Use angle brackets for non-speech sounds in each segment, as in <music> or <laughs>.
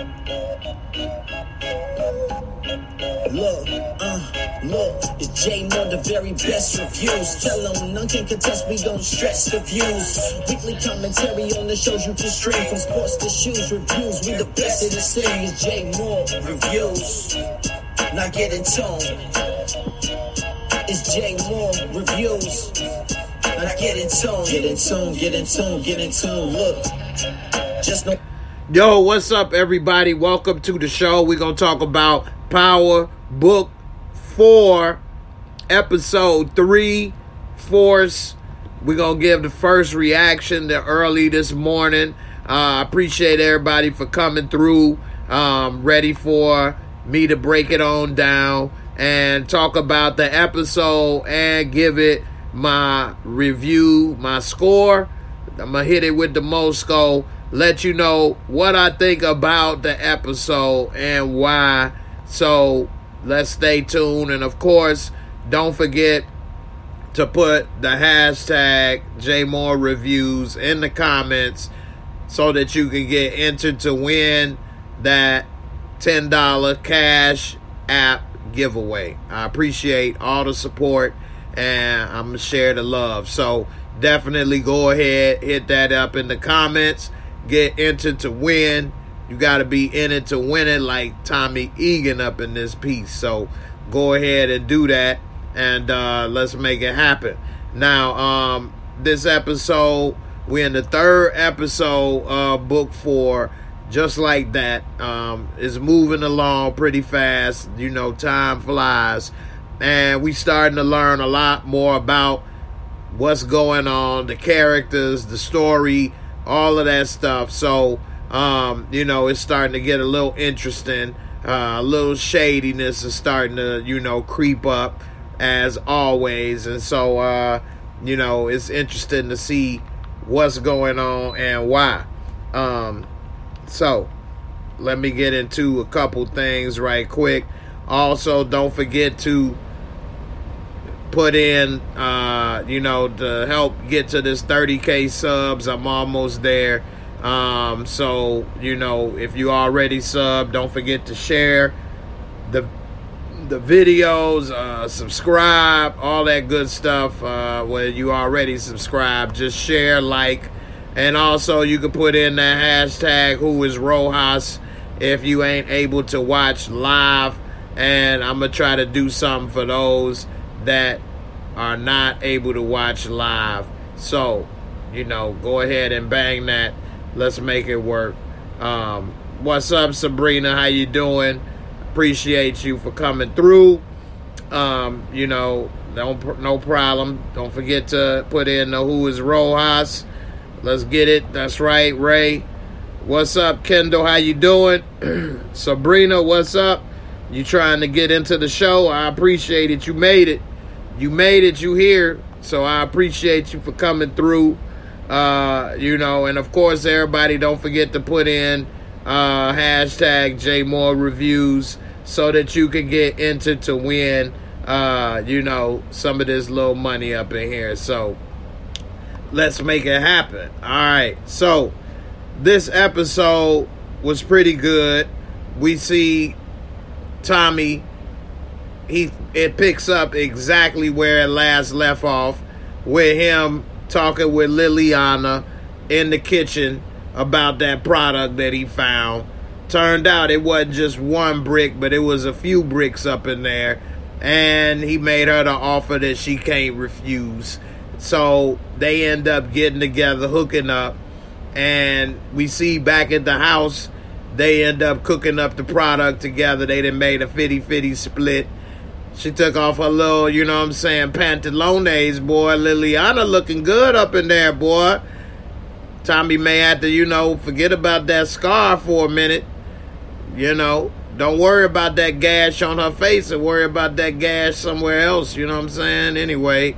Look, uh, look, it's J Mo, the very best reviews. Tell them none can contest, we don't stress the views. Weekly commentary on the shows you can stream from sports to shoes reviews. We the best in the city, it's J Moore reviews. Now get in tone. It's J Moore reviews. Now get in tone, get in tone, get in tone, get in tune. Look, just know. Yo, what's up, everybody? Welcome to the show. We're going to talk about Power Book 4, Episode 3, Force. We're going to give the first reaction to early this morning. I uh, appreciate everybody for coming through, um, ready for me to break it on down and talk about the episode and give it my review, my score. I'm going to hit it with the Moscow let you know what I think about the episode and why. So let's stay tuned. And of course, don't forget to put the hashtag JMoore Reviews in the comments so that you can get entered to win that $10 cash app giveaway. I appreciate all the support and I'm going to share the love. So definitely go ahead, hit that up in the comments get entered to win. You got to be in it to win it, like Tommy Egan up in this piece. So go ahead and do that, and uh, let's make it happen. Now, um, this episode, we're in the third episode of book four. Just like that, um, it's moving along pretty fast. You know, time flies, and we starting to learn a lot more about what's going on, the characters, the story, all of that stuff. So, um, you know, it's starting to get a little interesting. Uh, a little shadiness is starting to, you know, creep up as always. And so, uh, you know, it's interesting to see what's going on and why. Um, so, let me get into a couple things right quick. Also, don't forget to put in, uh, you know, to help get to this 30k subs. I'm almost there. Um, so you know, if you already sub, don't forget to share the the videos, uh, subscribe, all that good stuff. Uh, when you already subscribed, just share, like, and also you can put in the hashtag Who is Rojas if you ain't able to watch live. And I'm gonna try to do something for those that are not able to watch live. So, you know, go ahead and bang that. Let's make it work. Um, what's up, Sabrina? How you doing? Appreciate you for coming through. Um, you know, no problem. Don't forget to put in the who is Rojas. Let's get it. That's right, Ray. What's up, Kendall? How you doing? <clears throat> Sabrina, what's up? You trying to get into the show? I appreciate it. You made it you made it, you here. So I appreciate you for coming through. Uh, you know, and of course, everybody don't forget to put in uh, hashtag JMoore Reviews so that you can get entered to win, uh, you know, some of this little money up in here. So let's make it happen. All right. So this episode was pretty good. We see Tommy he it picks up exactly where it last left off with him talking with Liliana in the kitchen about that product that he found. Turned out it wasn't just one brick, but it was a few bricks up in there. And he made her the offer that she can't refuse. So they end up getting together, hooking up. And we see back at the house, they end up cooking up the product together. They done made a 50 50 split she took off her little, you know what I'm saying, pantalones, boy. Liliana looking good up in there, boy. Tommy may have to, you know, forget about that scar for a minute. You know, don't worry about that gash on her face and worry about that gash somewhere else. You know what I'm saying? Anyway,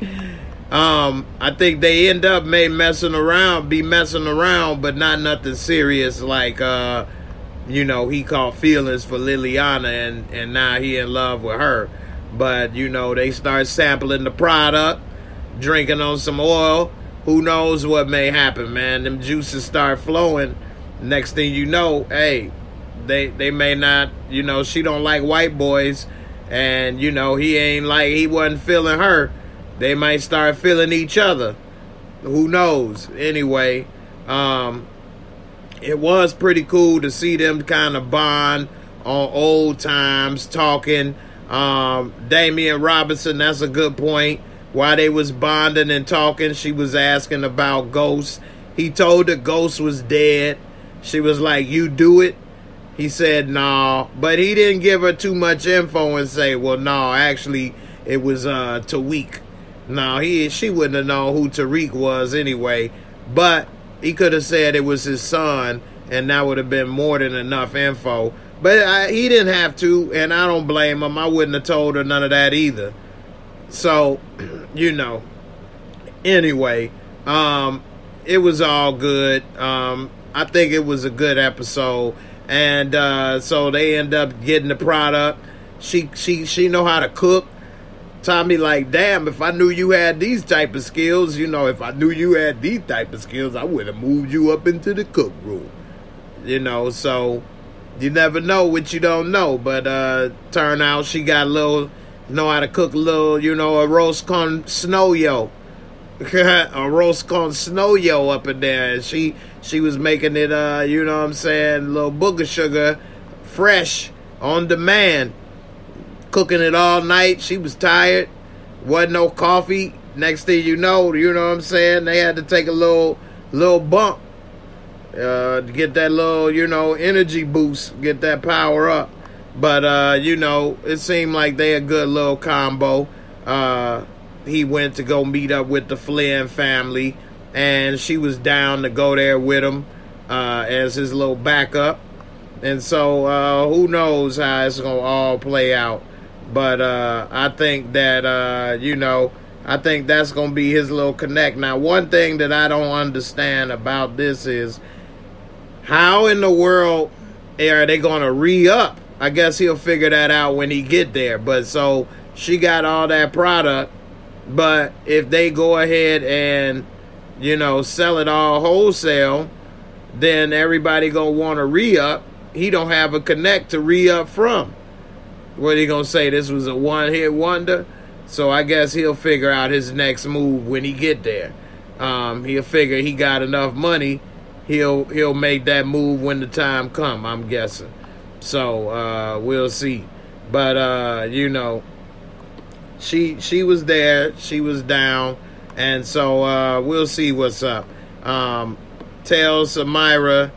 <laughs> um, I think they end up may messing around, be messing around, but not nothing serious like uh you know, he caught feelings for Liliana and, and now he in love with her. But, you know, they start sampling the product, drinking on some oil. Who knows what may happen, man? Them juices start flowing. Next thing you know, hey, they they may not, you know, she don't like white boys, and you know he ain't like he wasn't feeling her. They might start feeling each other. Who knows? Anyway, um, it was pretty cool to see them kind of bond on old times, talking. Um, Damian Robinson, that's a good point. While they was bonding and talking, she was asking about Ghost. He told her Ghost was dead. She was like, "You do it." He said, "No," nah. but he didn't give her too much info and say, "Well, no, nah, actually, it was uh, Tariq." No, he she wouldn't have known who Tariq was anyway. But he could have said it was his son, and that would have been more than enough info. But I, he didn't have to, and I don't blame him. I wouldn't have told her none of that either. So, <clears throat> you know. Anyway, um, it was all good. Um, I think it was a good episode, and uh, so they end up getting the product. She she she know how to cook. Tommy like, damn, if I knew you had these type of skills, you know, if I knew you had these type of skills, I would have moved you up into the cook room. You know, so you never know what you don't know. But uh turn out she got a little know how to cook a little, you know, a roast con snow yo. <laughs> a roast con snow yo up in there. And she she was making it uh, you know what I'm saying, a little booger sugar, fresh, on demand cooking it all night. She was tired. Wasn't no coffee. Next thing you know, you know what I'm saying? They had to take a little little bump uh, to get that little, you know, energy boost, get that power up. But uh, you know, it seemed like they a good little combo. Uh, he went to go meet up with the Flynn family, and she was down to go there with him uh, as his little backup. And so, uh, who knows how it's gonna all play out? But uh, I think that uh, you know, I think that's gonna be his little connect. Now, one thing that I don't understand about this is how in the world are they gonna re up? I guess he'll figure that out when he get there. But so she got all that product, but if they go ahead and you know sell it all wholesale, then everybody gonna want to re up. He don't have a connect to re up from what he gonna say? This was a one hit wonder. So I guess he'll figure out his next move when he get there. Um, he'll figure he got enough money. He'll he'll make that move when the time come. I'm guessing. So uh, we'll see. But uh, you know, she she was there. She was down, and so uh, we'll see what's up. Um, tell Samira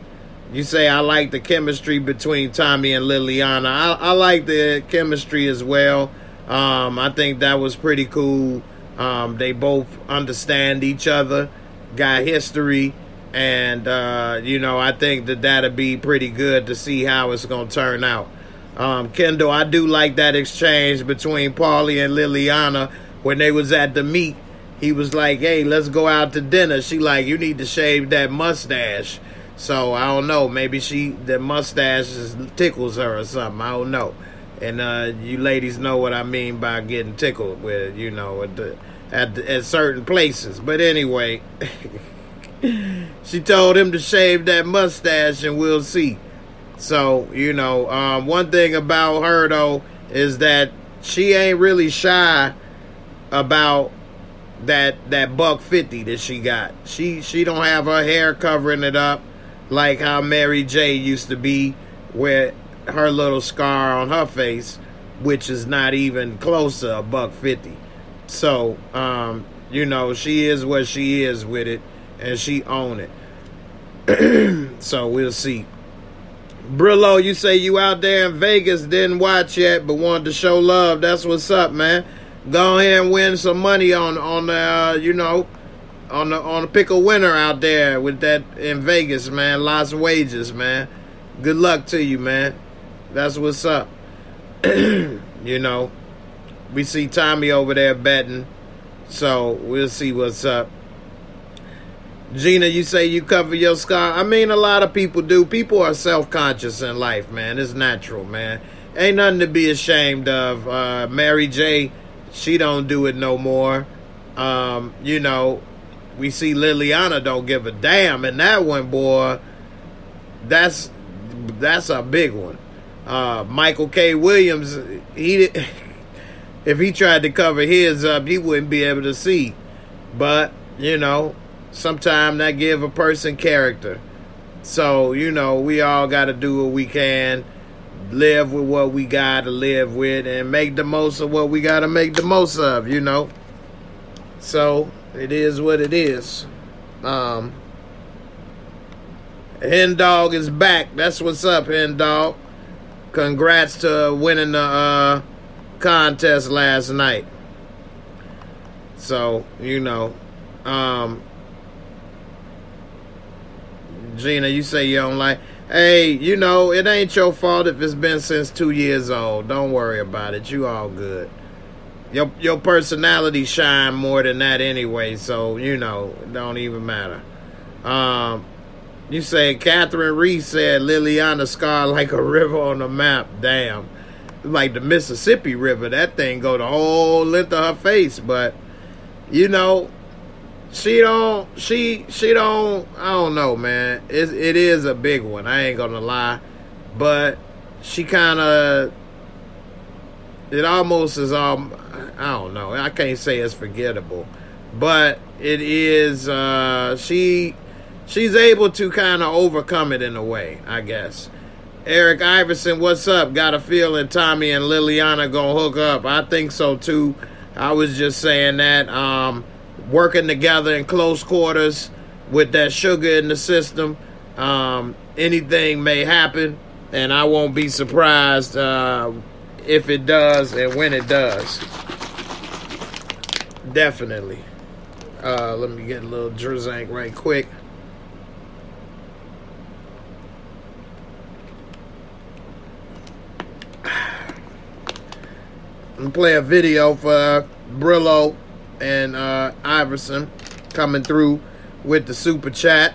you say I like the chemistry between Tommy and Liliana. I, I like the chemistry as well. Um, I think that was pretty cool. Um, they both understand each other, got history, and uh, you know I think that that'll be pretty good to see how it's gonna turn out. Um, Kendall, I do like that exchange between Paulie and Liliana when they was at the meet. He was like, "Hey, let's go out to dinner." She like, "You need to shave that mustache." So I don't know. Maybe she the mustache tickles her or something. I don't know. And uh, you ladies know what I mean by getting tickled with, you know, at the, at, the, at certain places. But anyway, <laughs> she told him to shave that mustache, and we'll see. So you know, um, one thing about her though is that she ain't really shy about that that buck fifty that she got. She she don't have her hair covering it up like how Mary J used to be with her little scar on her face, which is not even close to a buck fifty. So, um, you know, she is what she is with it, and she own it. <clears throat> so we'll see. Brillo, you say you out there in Vegas, didn't watch yet, but wanted to show love. That's what's up, man. Go ahead and win some money on on uh, you know on the on the pick a winner out there with that in Vegas, man. Lots of wages, man. Good luck to you, man. That's what's up. <clears throat> you know, we see Tommy over there betting, so we'll see what's up. Gina, you say you cover your scar. I mean, a lot of people do. People are self conscious in life, man. It's natural, man. Ain't nothing to be ashamed of. Uh, Mary J, she don't do it no more. Um, you know, we see Liliana don't give a damn, and that one, boy, that's that's a big one. Uh, Michael K. Williams, he <laughs> if he tried to cover his up, he wouldn't be able to see. But you know, sometimes that give a person character. So you know, we all got to do what we can, live with what we got to live with, and make the most of what we got to make the most of. You know. So it is what it is. Um, Hen Dog is back. That's what's up, Hen Dog. Congrats to winning the uh, contest last night. So, you know, um, Gina, you say you don't like. Hey, you know, it ain't your fault if it's been since two years old. Don't worry about it. You all good. Your your personality shine more than that anyway, so you know, it don't even matter. Um, you say Catherine Reese said Liliana scar like a river on the map. Damn. Like the Mississippi River. That thing go the whole length of her face. But you know, she don't she she don't I don't know, man. It it is a big one. I ain't gonna lie. But she kinda it almost is all I don't know. I can't say it's forgettable. But it is uh she she's able to kind of overcome it in a way, I guess. Eric Iverson, what's up? Got a feeling Tommy and Liliana gonna hook up. I think so too. I was just saying that. Um, working together in close quarters with that sugar in the system, um, anything may happen, and I won't be surprised uh, if it does and when it does. Definitely. Uh, let me get a little drizank right quick. and play a video for Brillo and uh, Iverson coming through with the super chat.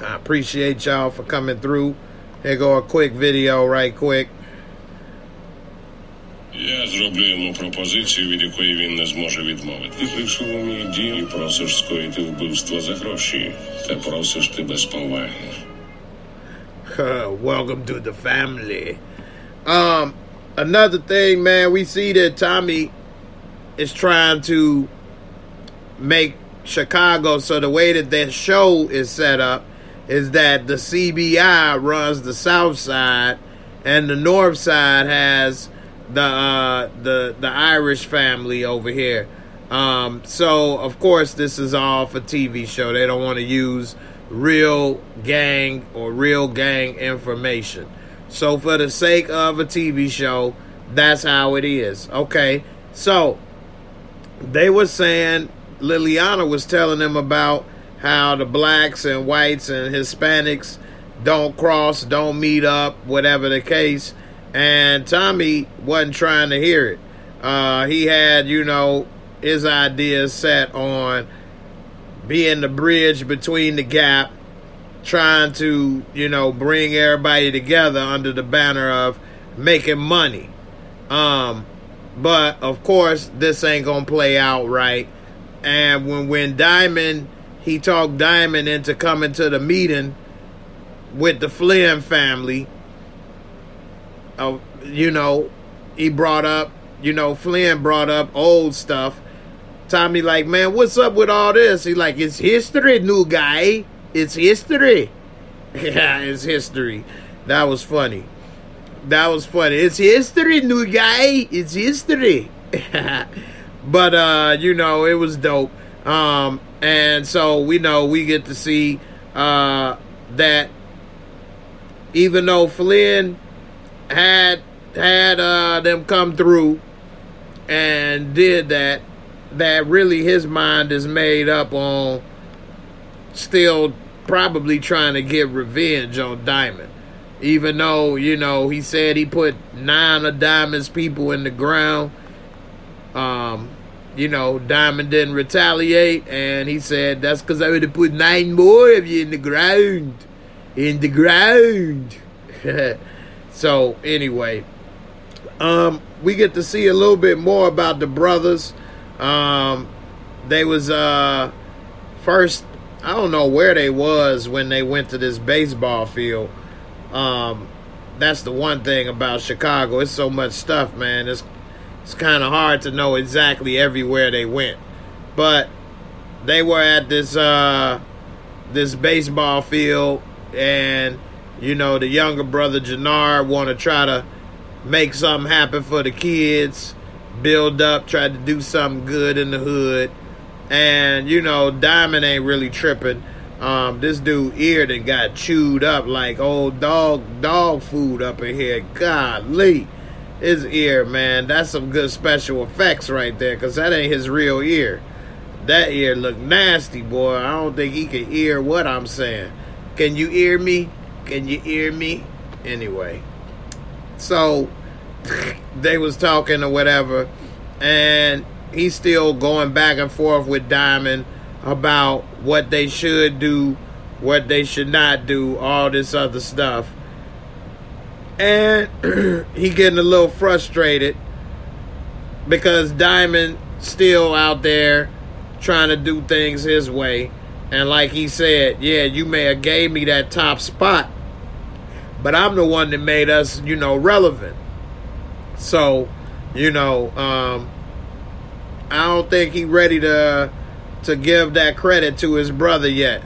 I appreciate y'all for coming through. Here go a quick video right quick. Я зроблю йому пропозицію, від якої він не зможе відмовити. Ти прийшов у мій дім і просиш скоїти вбивство за гроші. Та просиш ти без поваги. Welcome to the family. Um, another thing, man, we see that Tommy is trying to make Chicago so the way that that show is set up is that the CBI runs the south side and the north side has the uh, the the Irish family over here. Um, so of course this is all for TV show. They don't want to use real gang or real gang information. So for the sake of a TV show, that's how it is. Okay. So they were saying Liliana was telling them about how the blacks and whites and Hispanics don't cross, don't meet up, whatever the case. And Tommy wasn't trying to hear it. Uh, he had, you know, his ideas set on being the bridge between the gap, trying to, you know, bring everybody together under the banner of making money. Um, but of course, this ain't gonna play out right. And when when Diamond he talked Diamond into coming to the meeting with the Flynn family, uh, you know, he brought up, you know, Flynn brought up old stuff. Tommy like, man, what's up with all this? He like, it's history, new guy. It's history. <laughs> yeah, it's history. That was funny. That was funny. It's history, new guy. It's history. <laughs> but uh, you know, it was dope. Um, and so we know we get to see uh that even though Flynn had had uh them come through and did that, that really his mind is made up on still probably trying to get revenge on Diamond. Even though, you know, he said he put nine of Diamond's people in the ground. Um, you know, Diamond didn't retaliate, and he said that's because I would have put nine more of you in the ground. In the ground. <laughs> so anyway, um, we get to see a little bit more about the brothers. Um, they was uh first I don't know where they was when they went to this baseball field. Um, that's the one thing about Chicago. It's so much stuff, man. It's it's kind of hard to know exactly everywhere they went, but they were at this uh, this baseball field, and you know the younger brother Jenard want to try to make something happen for the kids, build up, try to do something good in the hood, and you know Diamond ain't really tripping. Um, this dude ear that got chewed up like old dog dog food up in here. Golly, his ear, man, that's some good special effects right there, cause that ain't his real ear. That ear look nasty, boy. I don't think he can hear what I'm saying. Can you hear me? Can you hear me? Anyway, so they was talking or whatever, and he's still going back and forth with Diamond about what they should do, what they should not do, all this other stuff. And <clears throat> he getting a little frustrated because Diamond still out there trying to do things his way. And like he said, yeah, you may have gave me that top spot, but I'm the one that made us, you know, relevant. So, you know, um, I don't think he ready to to give that credit to his brother yet.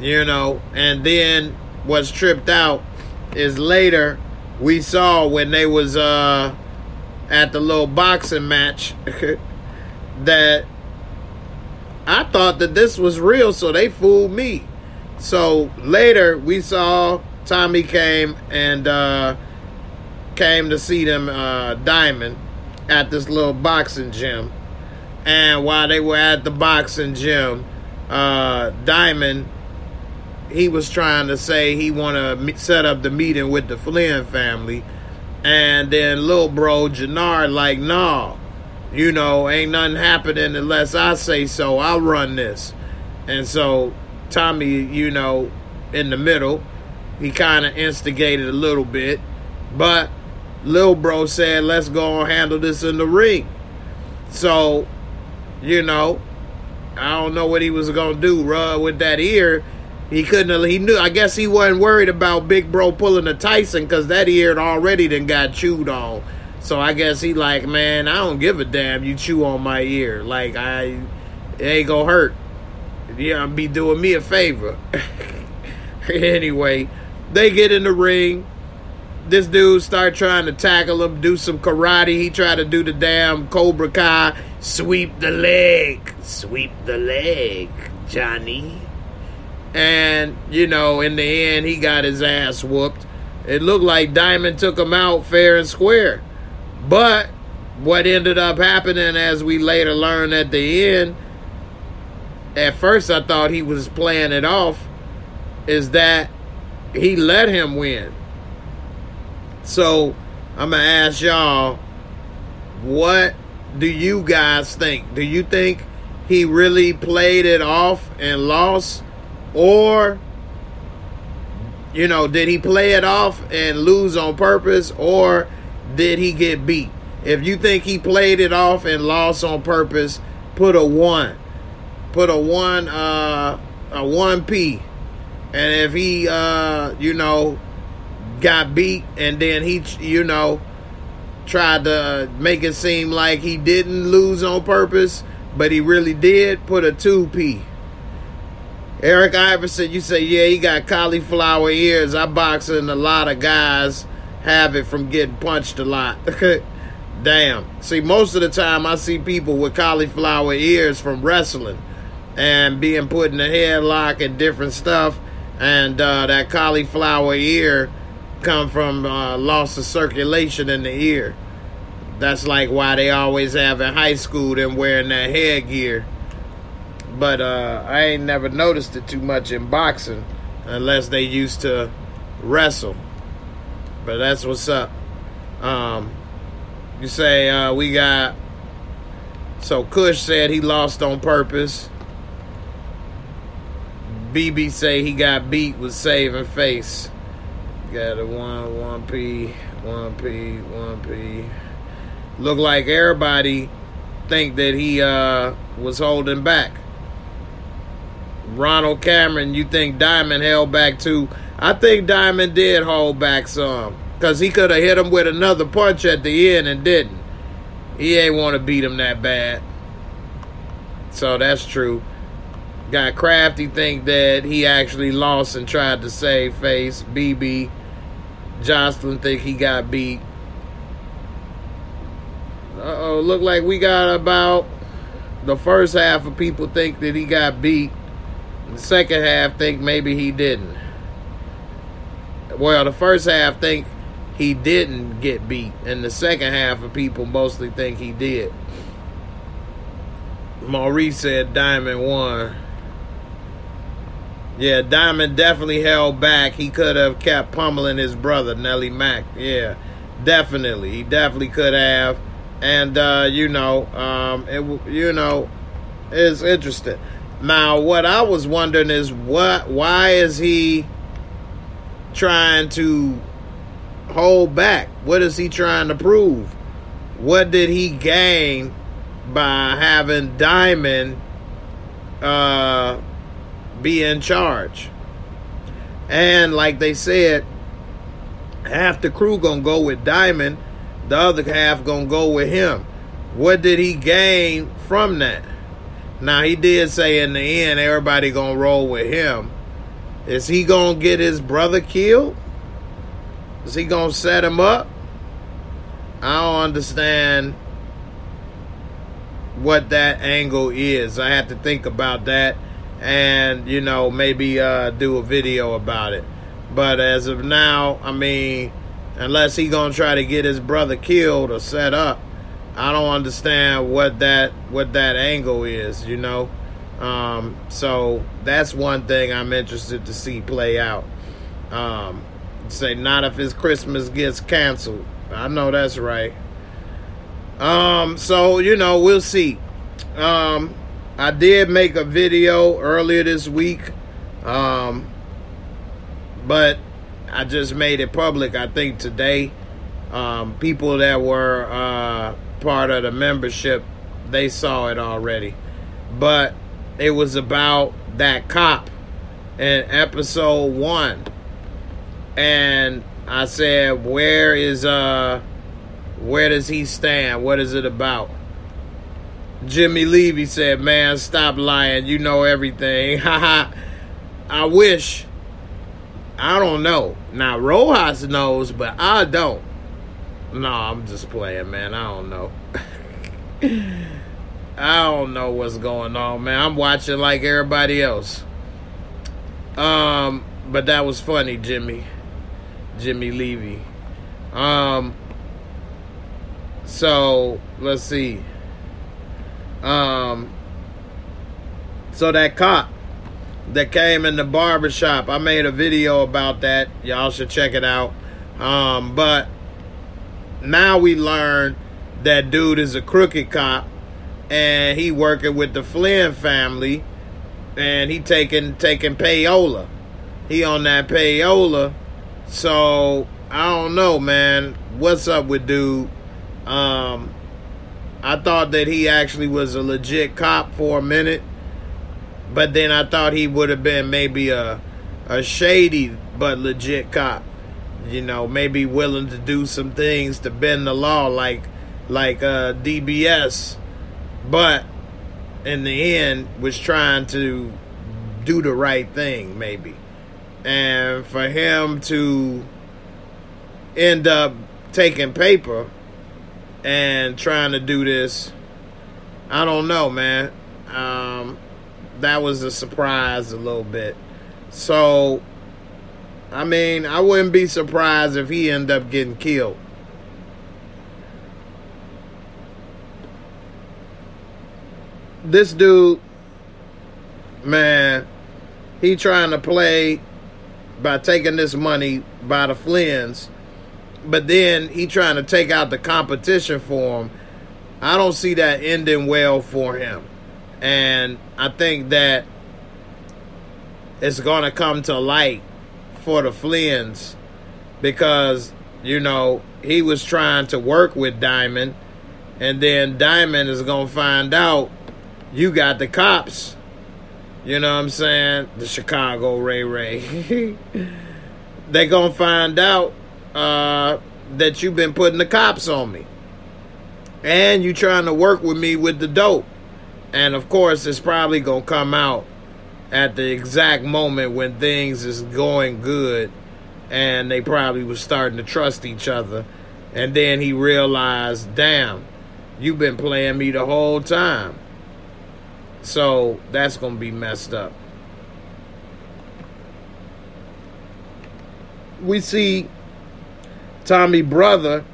You know, and then what's tripped out is later we saw when they was uh at the little boxing match <laughs> that I thought that this was real, so they fooled me. So later we saw Tommy came and uh came to see them uh Diamond at this little boxing gym and while they were at the boxing gym, uh, Diamond, he was trying to say he want to set up the meeting with the Flynn family. And then little bro Jenard like, nah, you know, ain't nothing happening unless I say so. I'll run this. And so Tommy, you know, in the middle, he kind of instigated a little bit. But Lil bro said, let's go and handle this in the ring. So you know, I don't know what he was gonna do, rub with that ear. He couldn't. He knew. I guess he wasn't worried about Big Bro pulling a Tyson because that ear already then got chewed on. So I guess he like, man, I don't give a damn. You chew on my ear, like I, it ain't gonna hurt. Yeah, be doing me a favor. <laughs> anyway, they get in the ring. This dude start trying to tackle him, do some karate. He tried to do the damn Cobra Kai Sweep the leg. Sweep the leg, Johnny. And, you know, in the end, he got his ass whooped. It looked like Diamond took him out fair and square. But what ended up happening, as we later learned at the end, at first I thought he was playing it off, is that he let him win. So I'm to ask y'all what do you guys think? Do you think he really played it off and lost? Or, you know, did he play it off and lose on purpose? Or did he get beat? If you think he played it off and lost on purpose, put a one. Put a one, uh, a one P. And if he, uh, you know, got beat and then he, you know, tried to make it seem like he didn't lose on purpose, but he really did, put a 2P. Eric Iverson, you say, yeah, he got cauliflower ears. I box and a lot of guys have it from getting punched a lot. <laughs> Damn. See, most of the time I see people with cauliflower ears from wrestling and being put in a headlock and different stuff. And uh, that cauliflower ear come from uh, loss of circulation in the ear. That's like why they always have in high school them wearing that headgear. But uh, I ain't never noticed it too much in boxing unless they used to wrestle. But that's what's up. Um, you say uh, we got. So Kush said he lost on purpose. BB say he got beat with saving face. Got a one, one P, one P, one P. Look like everybody think that he uh, was holding back. Ronald Cameron, you think Diamond held back too? I think Diamond did hold back some. Because he could have hit him with another punch at the end and didn't. He ain't want to beat him that bad. So that's true. Got Crafty think that he actually lost and tried to save face. BB. Jocelyn think he got beat. Uh oh, look like we got about the first half of people think that he got beat. The second half think maybe he didn't. Well, the first half think he didn't get beat, and the second half of people mostly think he did. Maurice said Diamond won. Yeah, Diamond definitely held back. He could have kept pummeling his brother, Nelly Mack. Yeah, definitely. He definitely could have. And, uh, you know, um, it, you know, it's interesting. Now, what I was wondering is what, why is he trying to hold back? What is he trying to prove? What did he gain by having Diamond uh, be in charge? And like they said, half the crew gonna go with Diamond, the other half gonna go with him. What did he gain from that? Now he did say in the end everybody gonna roll with him. Is he gonna get his brother killed? Is he gonna set him up? I don't understand what that angle is. I have to think about that and, you know, maybe uh, do a video about it. But as of now, I mean, unless he gonna try to get his brother killed or set up, I don't understand what that what that angle is, you know. Um, so that's one thing I'm interested to see play out. Um, say not if his Christmas gets canceled. I know that's right. Um, so you know, we'll see. Um, I did make a video earlier this week. Um, but I just made it public, I think today. Um, people that were uh, part of the membership, they saw it already. But it was about that cop in episode one. And I said, where is uh where does he stand? What is it about? Jimmy Levy said, Man, stop lying. You know everything. Haha. <laughs> I wish. I don't know. Now, Rojas knows, but I don't. No, I'm just playing, man. I don't know. <laughs> I don't know what's going on, man. I'm watching like everybody else. Um, but that was funny, Jimmy. Jimmy Levy. Um, so let's see. Um, so that cop that came in the barbershop, I made a video about that. Y'all should check it out. Um, but now we learn that dude is a crooked cop and he working with the Flynn family and he taking taking payola. He on that payola. So I don't know, man. What's up with dude? Um I thought that he actually was a legit cop for a minute. But then I thought he would have been maybe a a shady but legit cop. You know, maybe willing to do some things to bend the law like like uh DBS but in the end was trying to do the right thing maybe and for him to end up taking paper and trying to do this. I don't know man. Um, that was a surprise a little bit. So i mean i wouldn't be surprised if he ended up getting killed. This dude, man, he trying to play by taking this money by the Flynns, but then he trying to take out the competition for him. I don't see that ending well for him. And I think that it's going to come to light for the Flynns because, you know, he was trying to work with Diamond, and then Diamond is going to find out you got the cops You know what I'm saying? The Chicago Ray Ray. <laughs> they gonna find out uh, that you've been putting the cops on me. And you trying to work with me with the dope. And of course, it's probably gonna come out at the exact moment when things is going good and they probably was starting to trust each other. And then he realized, damn, you've been playing me the whole time. So that's going to be messed up. We see Tommy brother.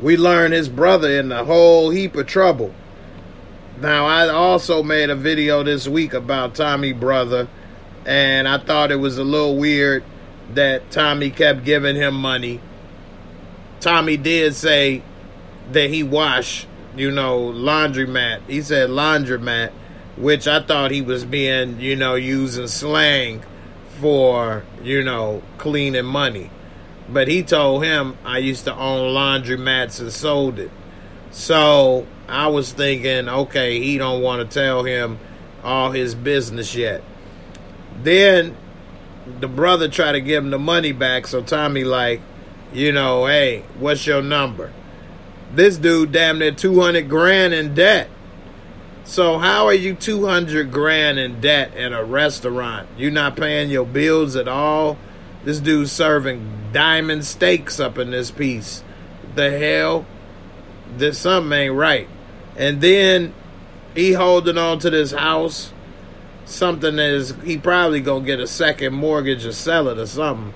We learn his brother in a whole heap of trouble. Now, I also made a video this week about Tommy brother, and I thought it was a little weird that Tommy kept giving him money. Tommy did say that he washed, you know, laundromat. He said laundromat, which I thought he was being, you know, using slang for, you know, cleaning money. But he told him I used to own laundromats and sold it. So I was thinking, okay, he don't want to tell him all his business yet. Then the brother tried to give him the money back, so Tommy like, you know, hey, what's your number? This dude damn near 200 grand in debt. So how are you 200 grand in debt in a restaurant? You not paying your bills at all? This dude's serving diamond steaks up in this piece. The hell? This something ain't right. And then he holding on to this house. Something is he probably gonna get a second mortgage or sell it or something.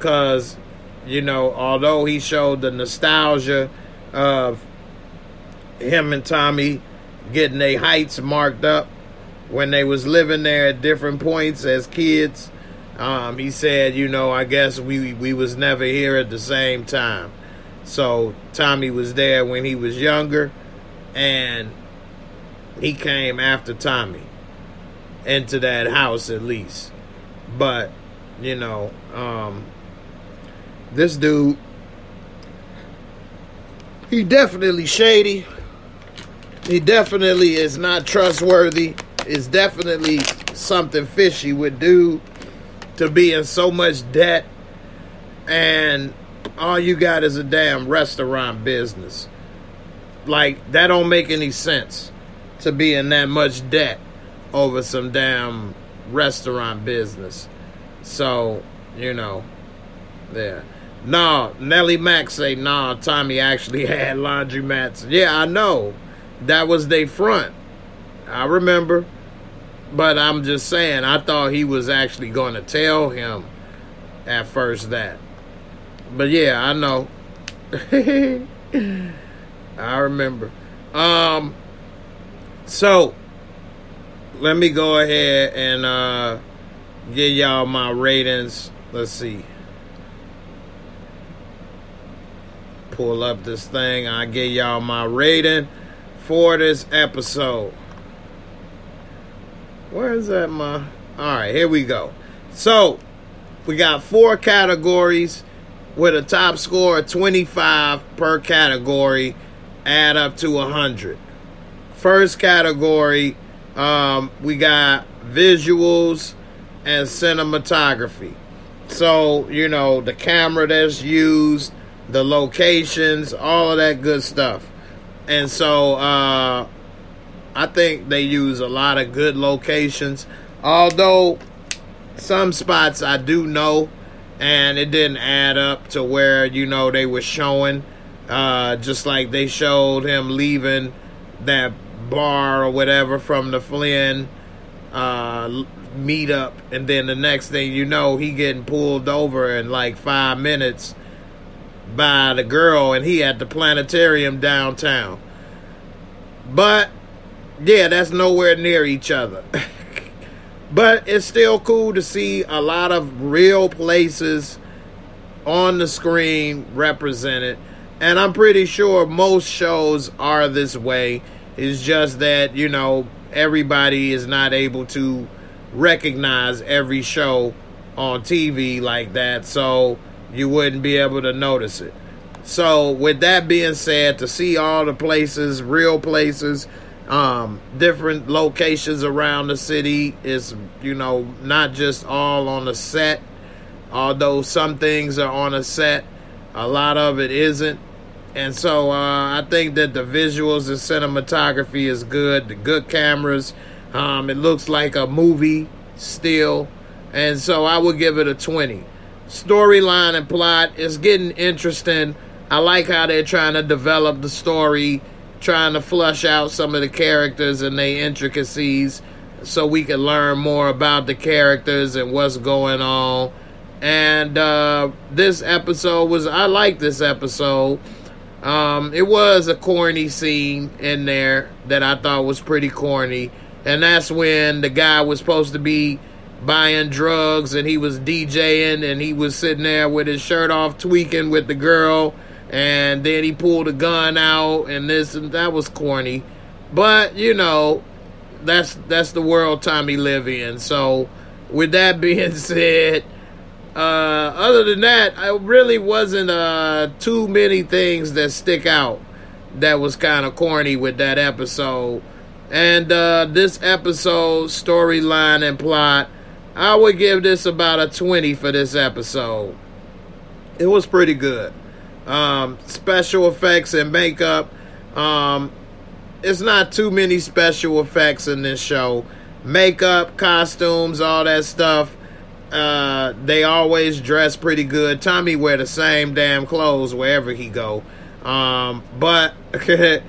Cause, you know, although he showed the nostalgia of him and Tommy getting their heights marked up when they was living there at different points as kids. Um, he said, you know, I guess we we was never here at the same time. So Tommy was there when he was younger, and he came after Tommy into that house at least. But you know, um, this dude, he definitely shady. He definitely is not trustworthy. Is definitely something fishy with dude to be in so much debt and all you got is a damn restaurant business. Like that don't make any sense to be in that much debt over some damn restaurant business. So, you know, there. No, Nellie Mack say, nah, Tommy actually <laughs> had laundromats. Yeah, I know. That was their front. I remember. But I'm just saying, I thought he was actually going to tell him at first that. But yeah, I know. <laughs> I remember. Um so let me go ahead and uh give y'all my ratings. Let's see. Pull up this thing. I give y'all my rating for this episode. Where is that my all right here we go. So we got four categories with a top score of 25 per category add up to 100 first category um, we got visuals and cinematography. So you know the camera that's used the locations all of that good stuff. And so uh, I think they use a lot of good locations. Although some spots I do know, and it didn't add up to where you know they were showing. Uh, just like they showed him leaving that bar or whatever from the Flynn uh, meetup, and then the next thing you know, he getting pulled over in like five minutes by the girl, and he at the planetarium downtown. But yeah, that's nowhere near each other. <laughs> but it's still cool to see a lot of real places on the screen represented. And I'm pretty sure most shows are this way. It's just that, you know, everybody is not able to recognize every show on TV like that. So you wouldn't be able to notice it. So, with that being said, to see all the places, real places, um, different locations around the city. It's you know not just all on the set, although some things are on a set. A lot of it isn't, and so uh, I think that the visuals and cinematography is good. The good cameras. Um, it looks like a movie still, and so I would give it a twenty. Storyline and plot is getting interesting. I like how they're trying to develop the story trying to flush out some of the characters and their intricacies so we can learn more about the characters and what's going on. And uh, this episode was, I like this episode. Um, it was a corny scene in there that I thought was pretty corny. And that's when the guy was supposed to be buying drugs and he was DJing and he was sitting there with his shirt off tweaking with the girl and then he pulled a gun out and this and that was corny. But you know that's that's the world tommy live in. So with that <laughs> being said uh, other than that i really wasn't uh, too many things that stick out that was kind of corny with that episode. And uh, this episode storyline and plot i would give this about a 20 for this episode. It was pretty good um, special effects and makeup. Um, it's not too many special effects in this show. Makeup, costumes, all that stuff. Uh, they always dress pretty good. Tommy wear the same damn clothes wherever he go. Um, but <laughs>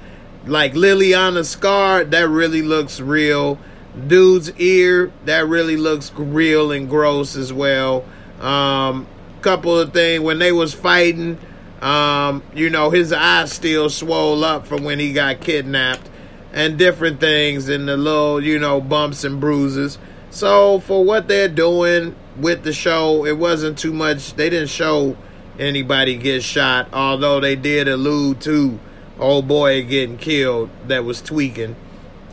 like Liliana Scar, that really looks real. Dude's ear, that really looks real and gross as well. Um, couple of things when they was fighting um, you know, his eyes still swole up from when he got kidnapped and different things and the little, you know, bumps and bruises. So for what they're doing with the show, it wasn't too much. They didn't show anybody get shot, although they did allude to old boy getting killed that was tweaking.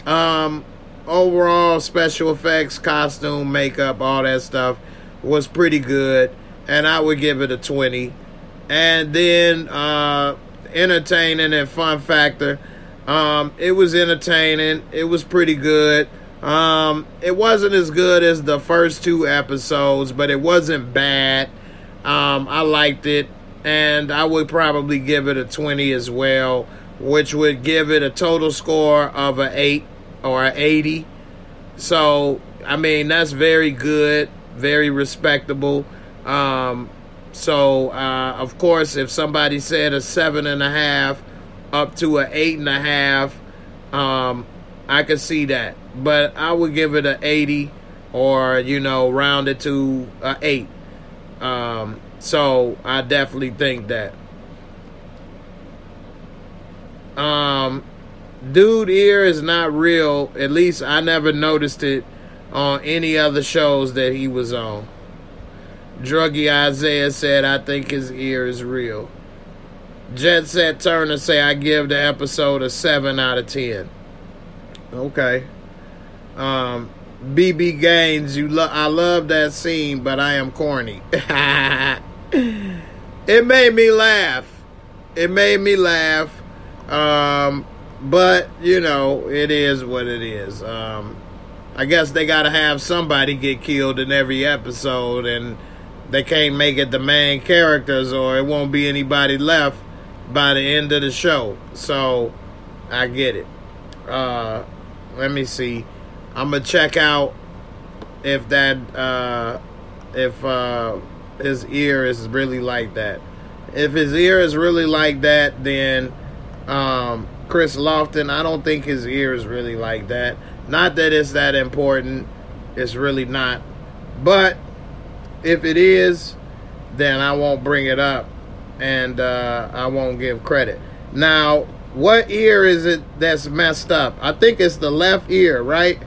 Um, overall, special effects, costume, makeup, all that stuff was pretty good, and I would give it a 20 and then uh, entertaining and fun factor. Um, it was entertaining. It was pretty good. Um, it wasn't as good as the first two episodes, but it wasn't bad. Um, I liked it, and I would probably give it a 20 as well, which would give it a total score of an 8 or an 80. So, I mean, that's very good, very respectable. Um, so, uh, of course, if somebody said a seven and a half up to an eight and a half, um, I could see that. But I would give it an 80 or, you know, round it to an 8. Um, so I definitely think that. Um, dude ear is not real. At least I never noticed it on any other shows that he was on. Druggy Isaiah said, I think his ear is real. Jet Set Turner say, I give the episode a 7 out of 10. Okay. Um, BB Gaines, you lo- I love that scene, but I am corny. <laughs> it made me laugh. It made me laugh. Um, but, you know, it is what it is. Um, I guess they got to have somebody get killed in every episode, and they can't make it the main characters or it won't be anybody left by the end of the show. So I get it. Uh, let me see. I'm gonna check out if that uh, if uh, his ear is really like that. If his ear is really like that, then um, Kris Lofton, I don't think his ear is really like that. Not that it's that important. It's really not. But if it is, then I won't bring it up and uh, I won't give credit. Now, what ear is it that's messed up? I think it's the left ear, right?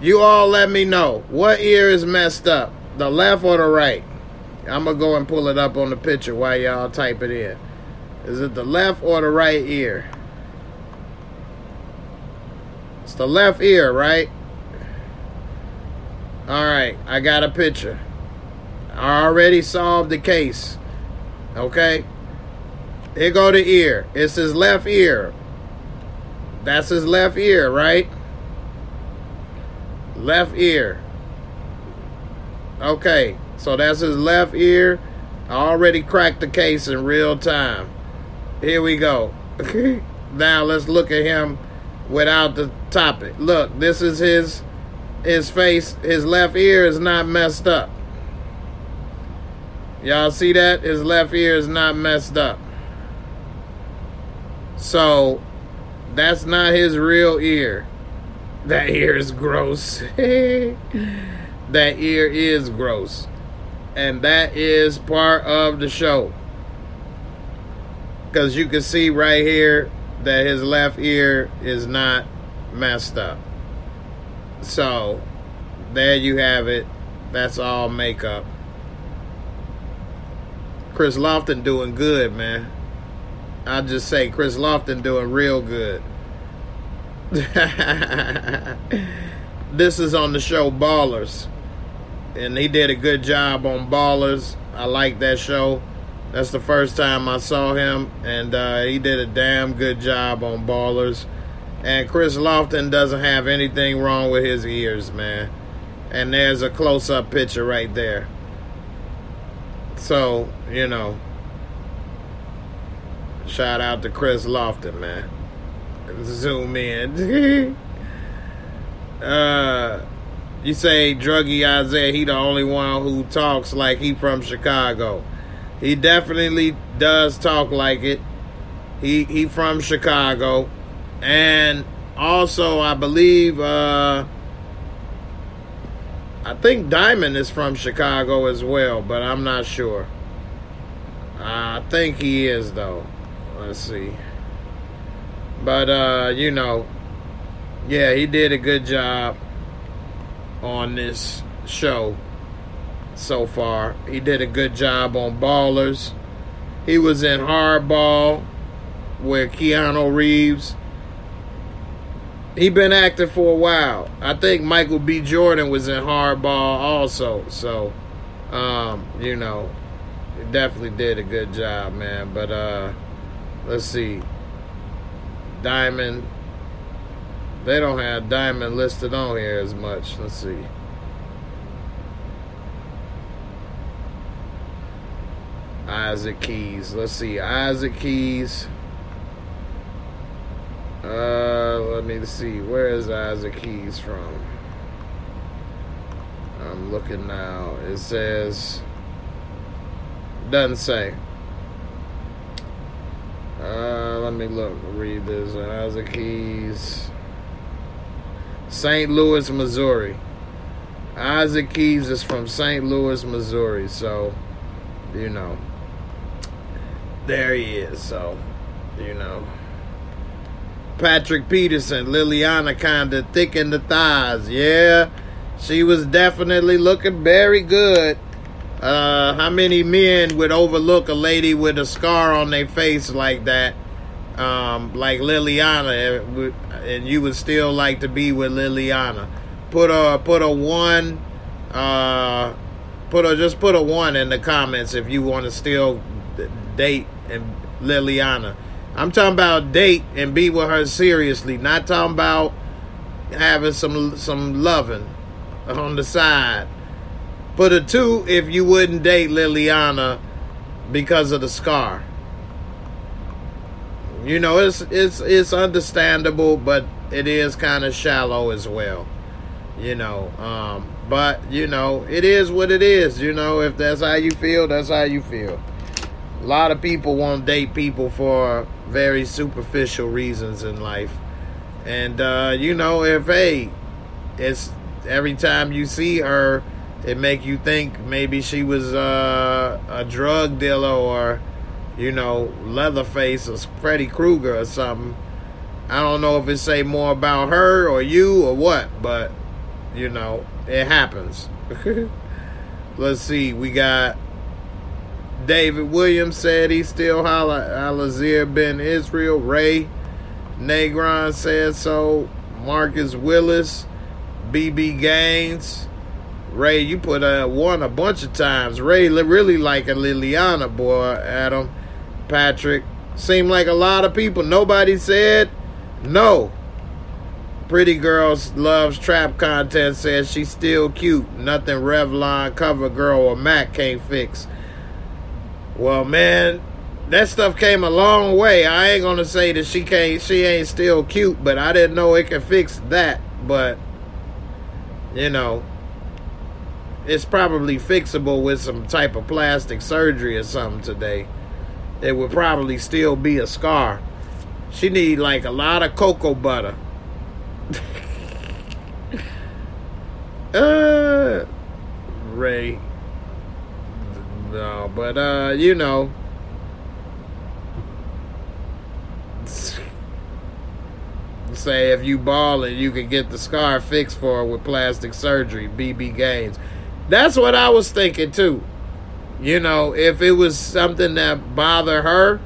You all let me know. What ear is messed up? The left or the right? I'm going to go and pull it up on the picture while y'all type it in. Is it the left or the right ear? It's the left ear, right? All right, I got a picture. I already solved the case. Okay? Here go the ear. It's his left ear. That's his left ear, right? Left ear. Okay, so that's his left ear. I already cracked the case in real time. Here we go. <laughs> now let's look at him without the topic. Look, this is his his face. His left ear is not messed up. Y'all see that? His left ear is not messed up. So that's not his real ear. That ear is gross. <laughs> that ear is gross. And that is part of the show. Because you can see right here that his left ear is not messed up. So, there you have it. That's all makeup. Kris Lofton doing good, man. I'll just say Kris Lofton doing real good. <laughs> this is on the show Ballers. And he did a good job on Ballers. I like that show. That's the first time I saw him, and uh, he did a damn good job on Ballers. And Kris Lofton doesn't have anything wrong with his ears, man. And there's a close up picture right there. So, you know, shout out to Kris Lofton, man. Zoom in. <laughs> uh, you say Druggy Isaiah, he the only one who talks like he from Chicago. He definitely does talk like it. He he from Chicago. And also I believe uh I think Diamond is from Chicago as well, but I'm not sure. I think he is though. Let's see. But uh, you know, yeah, he did a good job on this show so far. He did a good job on Ballers. He was in Hardball with Keanu Reeves he been acting for a while. I think Michael B. Jordan was in Hardball also. So, um, you know, definitely did a good job, man. But uh, let's see, Diamond. They don't have Diamond listed on here as much. Let's see. Isaac Keys. Let's see. Isaac Keys. Uh, let me see. Where is Isaac Keys from? I'm looking now. It says. Doesn't say. Uh, let me look. Read this. Isaac Keys. St. Louis, Missouri. Isaac Keys is from St. Louis, Missouri. So, you know. There he is. So, you know. Patrick Peterson, Liliana kind of thick in the thighs. Yeah, she was definitely looking very good. Uh, how many men would overlook a lady with a scar on their face like that, um, like Liliana, and you would still like to be with Liliana? Put a put a one, uh, put a just put a one in the comments if you want to still date and Liliana. I'm talking about date and be with her seriously, not talking about having some some loving on the side. Put a two if you wouldn't date Liliana because of the scar. You know, it's it's it's understandable, but it is kind of shallow as well. You know, um, but you know, it is what it is. You know, if that's how you feel, that's how you feel. A lot of people won't date people for very superficial reasons in life. And uh, you know, if hey, it's every time you see her, it make you think maybe she was uh, a drug dealer or you know Leatherface or Freddy Krueger or something. I don't know if it say more about her or you or what, but you know it happens. <laughs> Let's see, we got David Williams said he still holla Alazir Ben Israel. Ray Negron said so. Marcus Willis, BB Gaines. Ray, you put a one a bunch of times. Ray really like a Liliana boy. Adam, Patrick. Seemed like a lot of people. Nobody said No. Pretty Girls Loves Trap content says she's still cute. Nothing Revlon, Cover Girl, or Mac can't fix. Well, man, that stuff came a long way. I ain't gonna say that she can't, she ain't still cute, but I didn't know it could fix that. But you know, it's probably fixable with some type of plastic surgery or something today. It would probably still be a scar. She need like a lot of cocoa butter. <laughs> uh, Ray. No, but uh, you know. Say if you ball and you can get the scar fixed for it with plastic surgery, BB Gaines. That's what I was thinking too. You know, if it was something that bothered her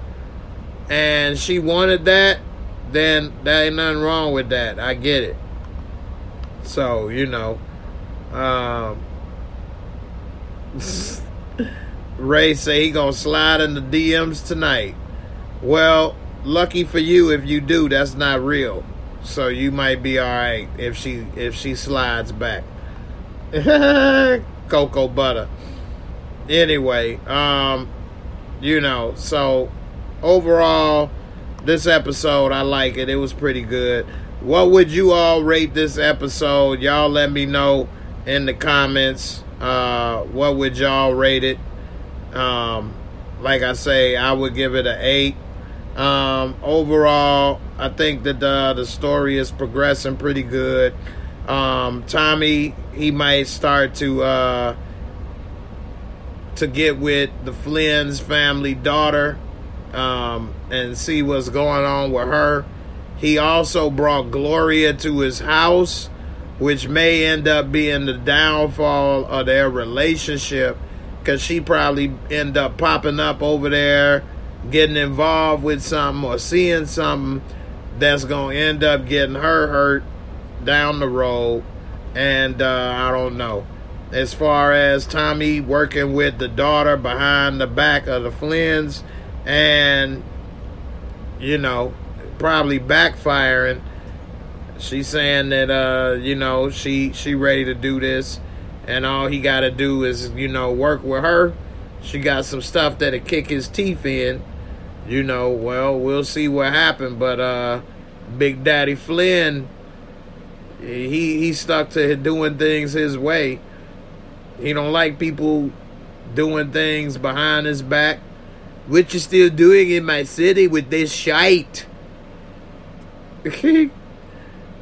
and she wanted that, then there ain't nothing wrong with that. I get it. So, you know, um, <laughs> Ray say he gonna slide in the DMs tonight. Well, lucky for you if you do, that's not real. So you might be all right if she if she slides back. <laughs> Cocoa butter. Anyway, um, you know, so overall, this episode I like it. It was pretty good. What would you all rate this episode? Y'all let me know in the comments. Uh, what would y'all rate it? Um, like I say, I would give it an eight. Um, overall, I think that the the story is progressing pretty good. Um, Tommy, he might start to uh, to get with the Flynn's family daughter um, and see what's going on with her. He also brought Gloria to his house, which may end up being the downfall of their relationship because she probably end up popping up over there getting involved with something or seeing something that's going to end up getting her hurt down the road. And uh, I don't know. As far as Tommy working with the daughter behind the back of the Flynn's and, you know, probably backfiring. She's saying that, uh, you know, she, she ready to do this. And all he got to do is, you know, work with her. She got some stuff that'll kick his teeth in you know, well, we'll see what happened. But uh, Big Daddy Flynn, he he stuck to doing things his way. He don't like people doing things behind his back. What you still doing in my city with this shite? <laughs>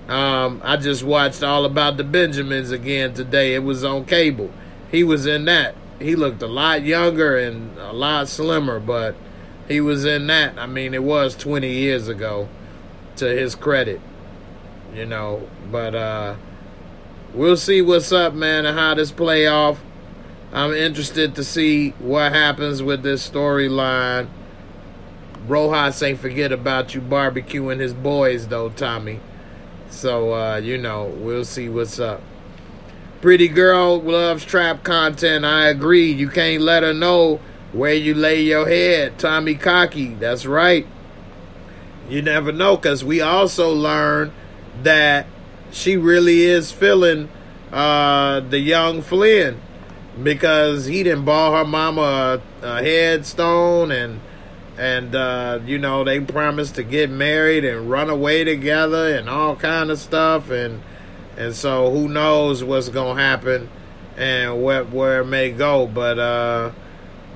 um, I just watched All About the Benjamins again today. It was on cable. He was in that. He looked a lot younger and a lot slimmer, but he was in that. I mean, it was 20 years ago to his credit, you know, but uh we'll see what's up, man, and how this play off. I'm interested to see what happens with this storyline. Rojas ain't forget about you barbecuing his boys though, Tommy. So uh, you know, we'll see what's up. Pretty girl loves trap content. I agree. You can't let her know where you lay your head, Tommy Cocky. That's right. You never know, because we also learned that she really is feeling uh, the young Flynn because he didn't bought her mama a, a headstone and and uh, you know they promised to get married and run away together and all kind of stuff and and so who knows what's gonna happen and where where it may go but uh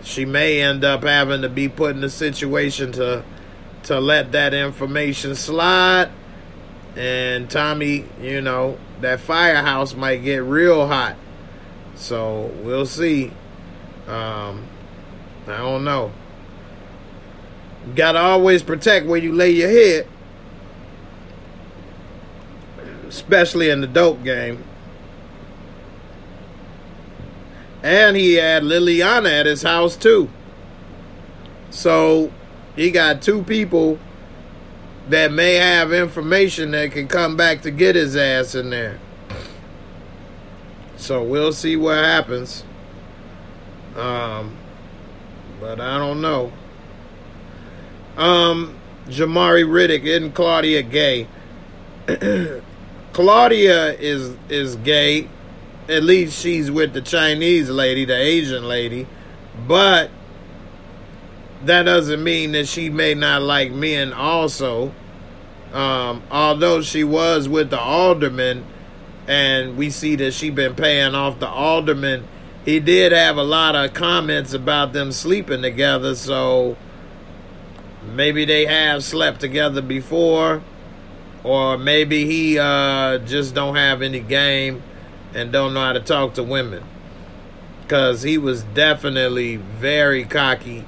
she may end up having to be put in a situation to to let that information slide. And Tommy, you know, that firehouse might get real hot. So we'll see. Um, I don't know. Gotta always protect where you lay your head. Especially in the dope game. And he had Liliana at his house too. So he got two people that may have information that can come back to get his ass in there. So we'll see what happens. Um, but I don't know. Um, Jamari Riddick isn't Claudia gay? <clears throat> Claudia is is gay. At least she's with the Chinese lady, the Asian lady, but that doesn't mean that she may not like men also. Um, although she was with the alderman, and we see that she been paying off the alderman, he did have a lot of comments about them sleeping together. So maybe they have slept together before, or maybe he uh, just don't have any game and don't know how to talk to women. Cause he was definitely very cocky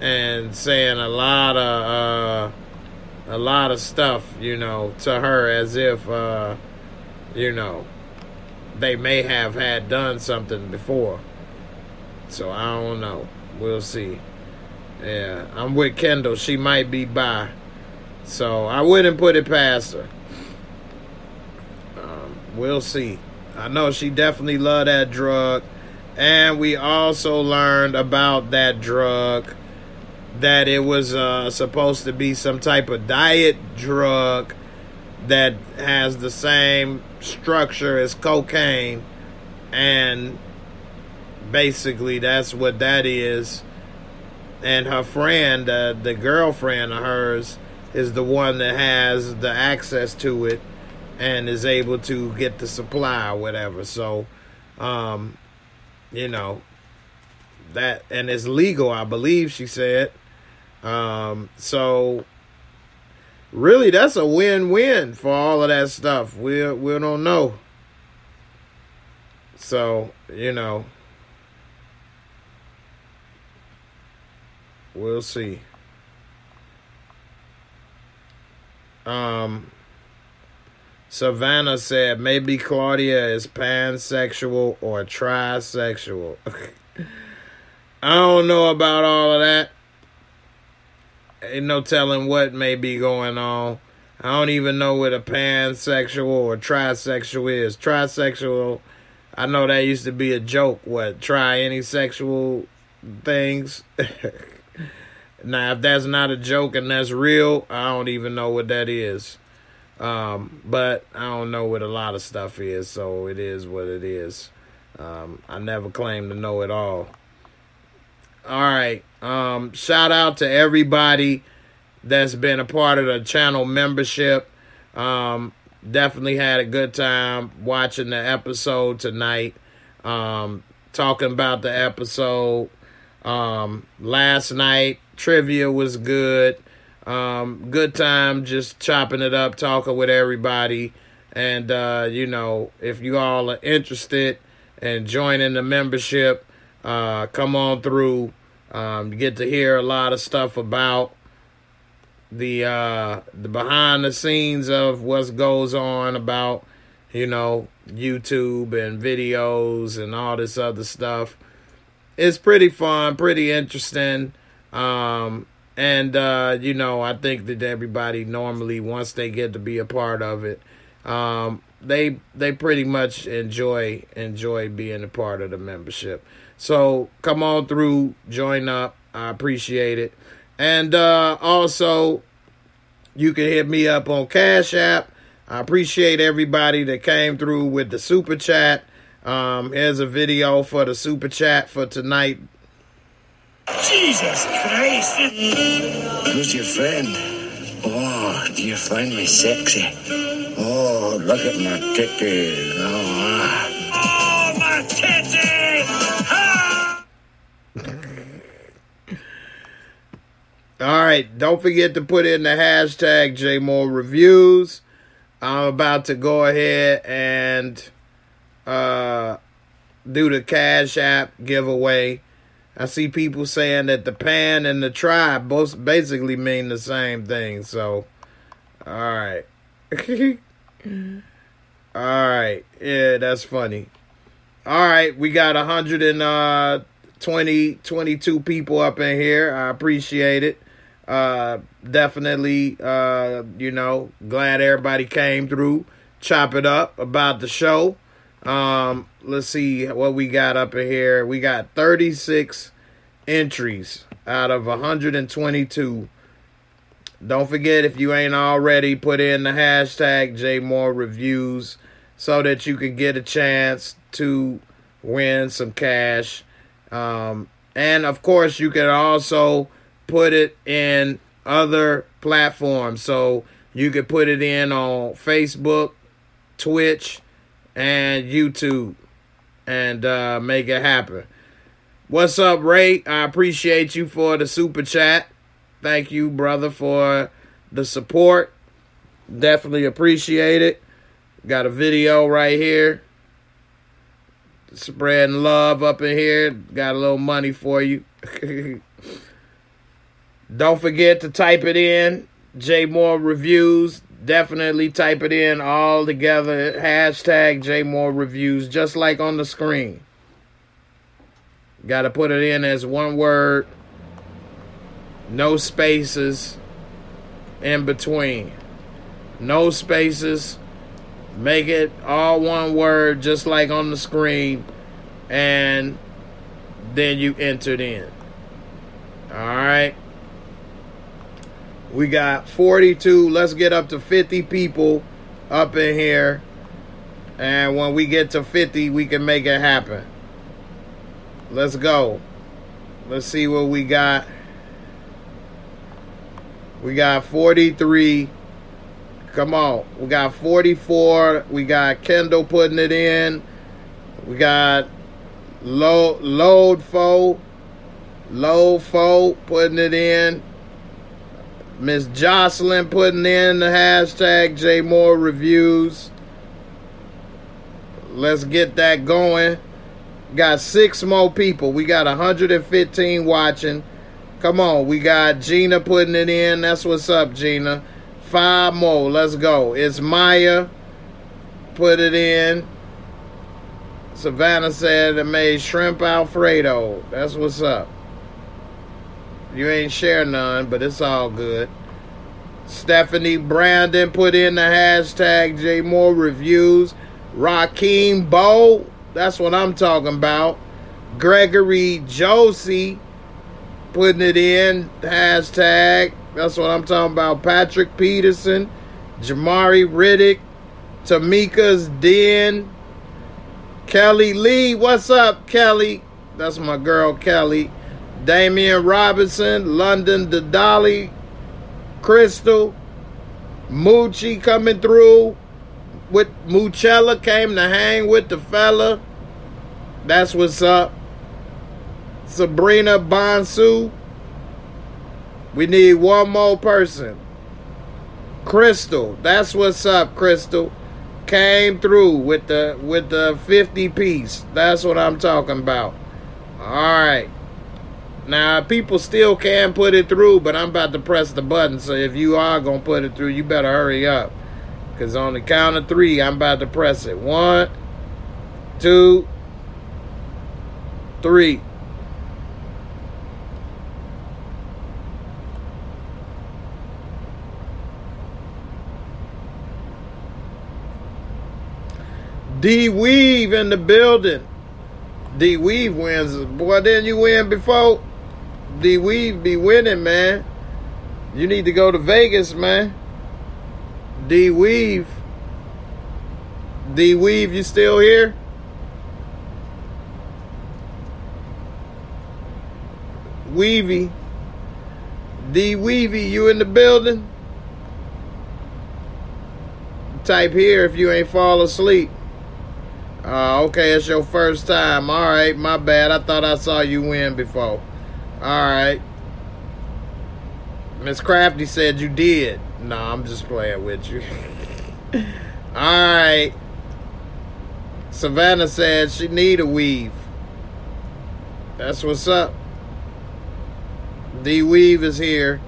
and saying a lot of uh, a lot of stuff, you know, to her as if uh, you know they may have had done something before. So I don't know. We'll see. Yeah, I'm with Kendall. She might be bi. So I wouldn't put it past her. Um, we'll see. I know she definitely loved that drug. And we also learned about that drug that it was uh, supposed to be some type of diet drug that has the same structure as cocaine. And basically, that's what that is. And her friend, uh, the girlfriend of hers, is the one that has the access to it and is able to get the supply or whatever. So, um, you know, that, and it's legal, I believe she said. Um, so really that's a win-win for all of that stuff. We we don't know. So, you know, we'll see. Um Savannah said maybe Claudia is pansexual or trisexual. <laughs> I don't know about all of that. Ain't no telling what may be going on. I don't even know what a pansexual or trisexual is. Trisexual, I know that used to be a joke. What, try any sexual things? <laughs> now, if that's not a joke and that's real, I don't even know what that is. Um, but I don't know what a lot of stuff is, so it is what it is. Um, I never claim to know it all. All right. Um, shout out to everybody that's been a part of the channel membership. Um, definitely had a good time watching the episode tonight. Um, talking about the episode um, last night. Trivia was good. Um, good time just chopping it up, talking with everybody. And, uh, you know, if you all are interested in joining the membership, uh, come on through. Um, you get to hear a lot of stuff about the uh, the behind the scenes of what goes on about you know YouTube and videos and all this other stuff. It's pretty fun, pretty interesting. Um, and uh, you know, I think that everybody normally once they get to be a part of it, um, they they pretty much enjoy enjoy being a part of the membership. So come on through, join up. I appreciate it. And uh, also, you can hit me up on Cash App. I appreciate everybody that came through with the super chat. Um, here's a video for the super chat for tonight. Jesus Christ! Who's your friend? Oh, do you find me sexy? Oh, look at my titties. Oh, ah. Oh, my titties! Ah! All right, don't forget to put in the hashtag JMoore Reviews. I'm about to go ahead and uh, do the Cash App giveaway. I see people saying that the pan and the tribe both basically mean the same thing. So, all right. <laughs> all right. Yeah, that's funny. All right, we got 120, 22 people up in here. I appreciate it. Uh, definitely, uh, you know, glad everybody came through. Chop it up about the show. Um, let's see what we got up in here. We got 36 entries out of 122 Don't forget if you ain't already put in the hashtag JMoore Reviews so that you can get a chance to win some cash. Um, and of course, you can also put it in other platforms. So you can put it in on Facebook, Twitch, and YouTube and uh, make it happen. What's up, Ray? I appreciate you for the super chat. Thank you, brother, for the support. Definitely appreciate it. Got a video right here. Spreading love up in here. Got a little money for you. <laughs> Don't forget to type it in. J Moore Reviews. Definitely type it in all together. Hashtag J Moore Reviews, just like on the screen. Got to put it in as one word, no spaces in between. No spaces. Make it all one word, just like on the screen, and then you entered in. All right. We got 42. Let's get up to 50 people up in here. And when we get to 50, we can make it happen. Let's go. Let's see what we got. We got 43. Come on. We got 44. We got Kendall putting it in. We got load load fo. Load fo putting it in. Miss Jocelyn putting in the hashtag J Moore Reviews. Let's get that going. Got six more people. We got 115 watching. Come on, we got Gina putting it in. That's what's up, Gina. Five more. Let's go. It's Maya. Put it in. Savannah said it made shrimp Alfredo. That's what's up. You ain't share none, but it's all good. Stephanie Brandon put in the hashtag J Moore Reviews. Raheem Bow, that's what I'm talking about. Gregory Josie putting it in hashtag. That's what I'm talking about. Patrick Peterson, Jamari Riddick, Tamika's Den, Kelly Lee. What's up, Kelly? That's my girl, Kelly. Damian Robinson, London Dadali, Crystal, Moochie coming through with Muchella came to hang with the fella. That's what's up. Sabrina Bonsu. We need one more person. Crystal. That's what's up, Crystal. Came through with the with the 50 piece. That's what I'm talking about. Alright. Now people still can put it through, but I'm about to press the button. So if you are gonna put it through, you better hurry up. Cause on the count of three, I'm about to press it. One, two, three. D Weave in the building. D Weave wins. Boy, didn't you win before? D Weave be winning, man. You need to go to Vegas, man. D Weave. D Weave, you still here? Weavy. D Weavy, you in the building? Type here if you ain't fall asleep. Uh, okay, it's your first time. All right, my bad. I thought I saw you win before. All right. Miss Crafty said you did. No, I'm just playing with you. <laughs> All right. Savannah said she need a weave. That's what's up. D Weave is here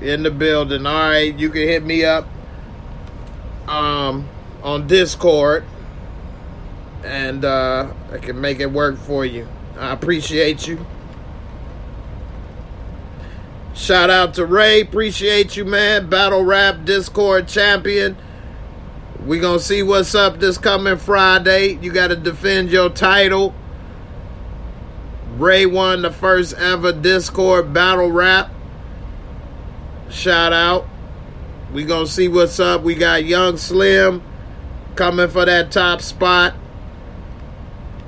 in the building. All right, you can hit me up um on Discord and uh I can make it work for you. I appreciate you. Shout out to Ray. Appreciate you, man. Battle Rap Discord champion. We gonna see what's up this coming Friday. You gotta defend your title. Ray won the first ever Discord battle rap. shout out. We gonna see what's up. We got Young Slim coming for that top spot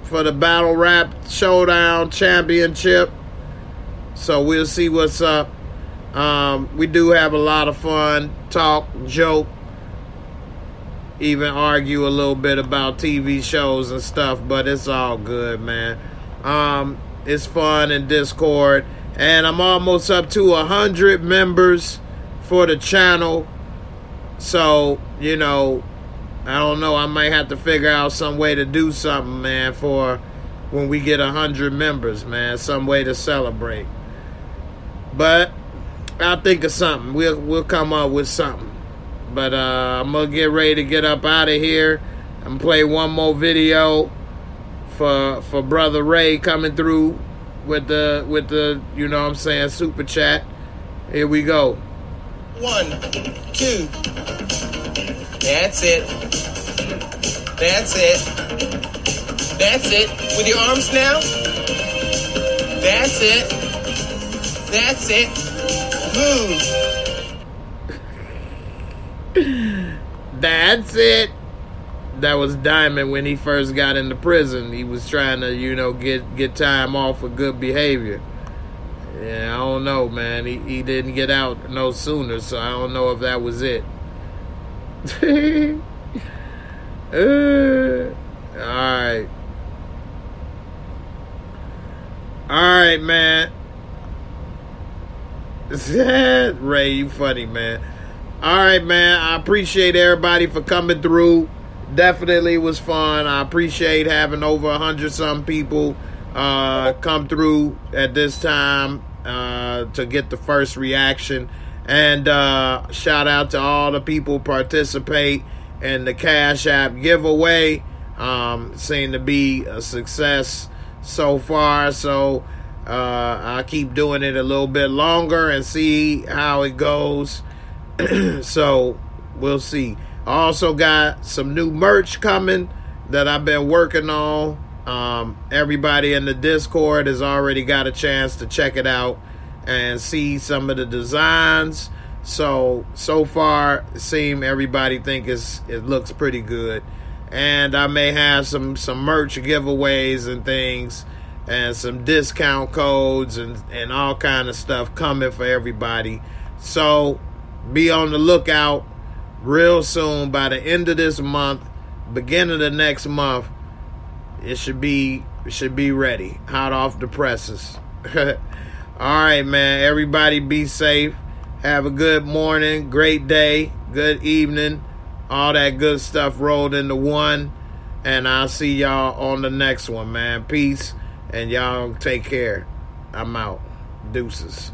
for the Battle Rap Showdown Championship. So we'll see what's up. Um, we do have a lot of fun, talk, joke, even argue a little bit about TV shows and stuff, but it's all good, man. Um, it's fun in Discord, and I'm almost up to a hundred members for the channel. So you know, I don't know. I might have to figure out some way to do something, man, for when we get a hundred members, man. Some way to celebrate. But I'll think of something. We'll we'll come up with something. But uh, I'm gonna get ready to get up out of here. I'm play one more video for for brother Ray coming through with the with the you know what I'm saying super chat. Here we go. One, two. That's it. That's it. That's it. With your arms now. That's it. That's it. That's it. That was Diamond when he first got into prison. He was trying to, you know, get get time off for good behavior. Yeah, I don't know, man. He he didn't get out no sooner, so I don't know if that was it. <laughs> uh, all right. All right, man. <laughs> Ray, you funny, man. All right, man. I appreciate everybody for coming through. Definitely was fun. I appreciate having over a hundred some people uh, come through at this time uh, to get the first reaction. And uh, shout out to all the people participate in the Cash App giveaway. Um, seemed to be a success so far. So uh, I'll keep doing it a little bit longer and see how it goes. <clears throat> so we'll see. I also got some new merch coming that I've been working on. Um, everybody in the Discord has already got a chance to check it out and see some of the designs. So so far, seem everybody think it's, it looks pretty good, and I may have some some merch giveaways and things, and some discount codes and and all kind of stuff coming for everybody. So be on the lookout real soon. By the end of this month, beginning of the next month, it should be it should be ready, hot off the presses. <laughs> All right, man. Everybody be safe. Have a good morning, great day, good evening, all that good stuff rolled into one. And I'll see y'all on the next one, man. Peace. And y'all take care. I'm out. Deuces.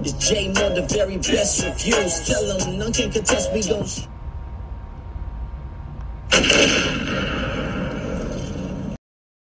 It's J Mo, the very best reviews. Tell them none can contest, me gon'